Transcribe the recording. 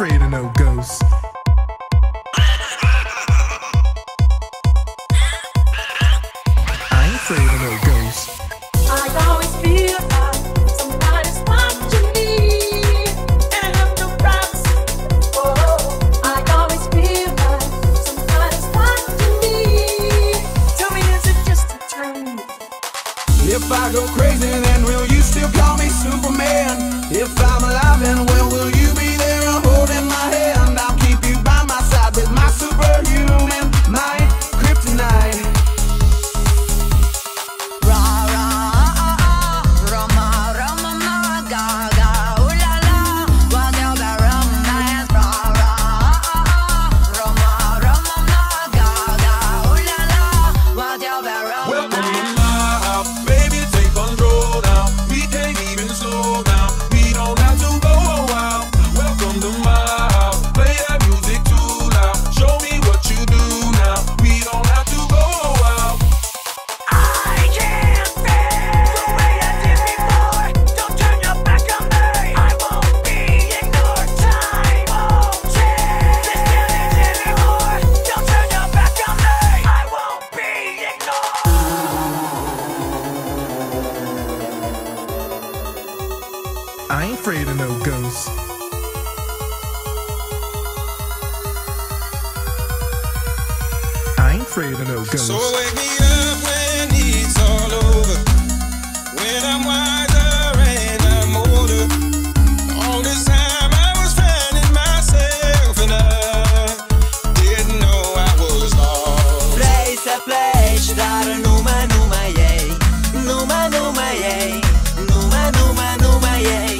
afraid of no ghosts. crazy, then will you still call me Superman? If I'm alive, and well? will you be there holding my hand? I ain't afraid of no ghosts. I ain't afraid of no ghosts. So wake me up when it's all over. When I'm wiser and I'm older. All this time I was finding myself and I didn't know I was lost. Place a place that I know my, know my, yeah. Know my, know my, yeah. Know my, know my, know my, yeah.